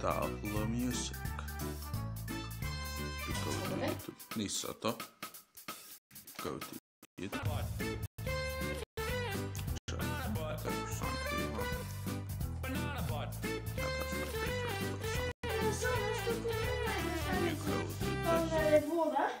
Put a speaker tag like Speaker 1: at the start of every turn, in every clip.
Speaker 1: Tablo Music. You go to. YouTube. Nissato. Go to YouTube. Check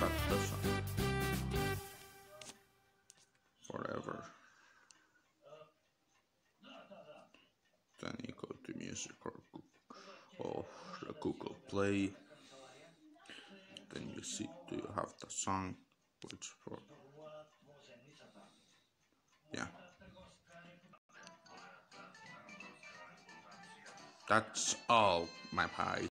Speaker 1: got the song. Forever. Then you go to music or, or the Google Play. Then you see do you have the song, which for yeah. That's all, my pie.